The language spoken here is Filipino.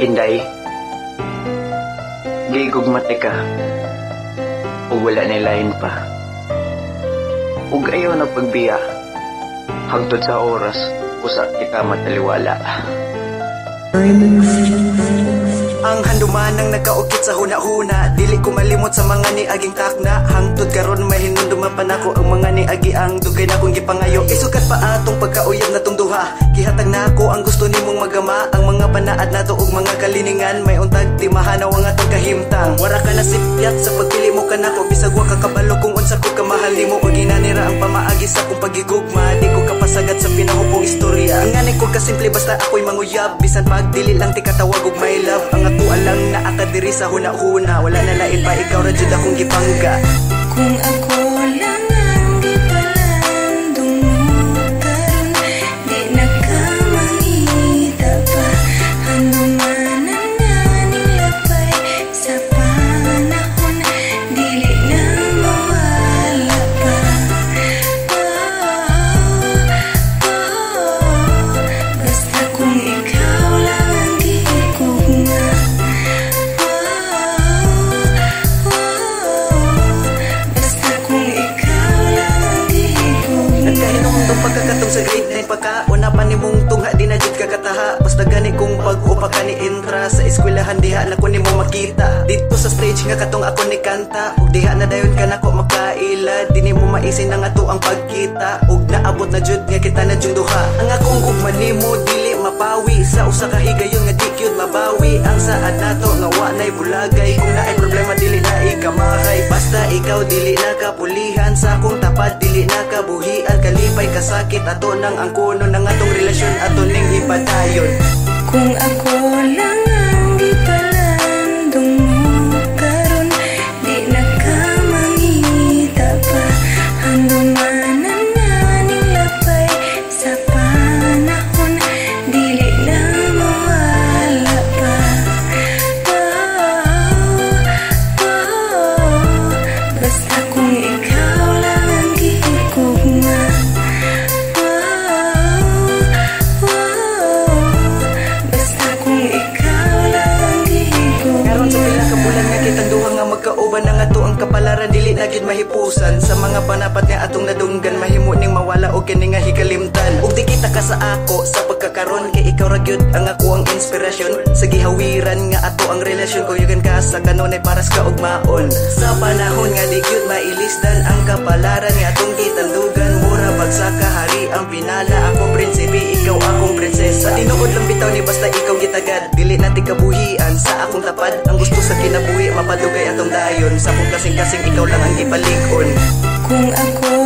Inday, gigugmate ka. Ug wala nilain pa. Ug ayaw na pagbiya. Hangtod sa oras, usa kita mataliwala. Ang handuman ang nakaukit sa huna-huna. Dili ko malimot sa mga ni aging takna. Hangtod karon mahinunduman pa nako ang mga ni agi ang dugay na kong gipangayo. Isukat pa atong pagkauyab na tong duha. Gihatag na ako ang gusto nimong magama. Ang mga panaad nato ug mga kaliningan. May untag di mahanaw ang atong kahimtang. Wara ka na sipyat sa pagpili mo ka nako Bisag wa ka kabalo kung unsa ko kamahal nimo Ug ginanira ang pamaagi sa akong pagigugma. Di istorya. Ang ngani ko kasimple basta ako'y manguyab. Bisan pagdili lang ti katawag ug my love. Ang ako alang na akadiri sa huna-huna. Wala na lain pa ikaw ra jud akong gipangga. Kung ako tong pagkakatong sa grade 9 Pagkauna pa ni tungha di na jud kakataha Basta gani kung pag-upa ka ni Intra Sa eskwelahan diha na ko ni mo makita. Dito sa stage nga katong ako ni kanta Ug diha na dayon ka nako makaila. Di ni mo maisin ang ato ang pagkita Ug naabot na jud nga kita na jud duha. Ang akong gugma nimo dili mapawi Sa usa ka higayon nga di gyud mabawi. Ang saad nato nga wa nay bulagay? Kung naay problema dili na ikamahay Basta ikaw dili na kapulihan Sa akong tapad dili na kabuhian Kalipay kasakit ato nang ang kuno ng atong relasyon. Ato ning ipadayon Kung ako lang gid mahipusan? Sa mga panapat nga atong nadunggan mahimo ning mawala og kini nga hikalimtan. Ug di kita ka sa ako sa pagkakaron kay ikaw ra gyud ang ako ang inspirasyon. Sa gihawiran nga ato ang relasyon kuyugan ka sa kanunay paras ka og maon. Sa panahon nga di gyud mailisdan ang kapalaran nga atong gitandugan tinuod lang bitaw ni basta ikaw gitagad dili natin kabuhian sa akong tapad. Ang gusto sa kinabuhi mapadugay atong dayon. Sa kung kasing-kasing ikaw lang ang gipalig-on Kung ako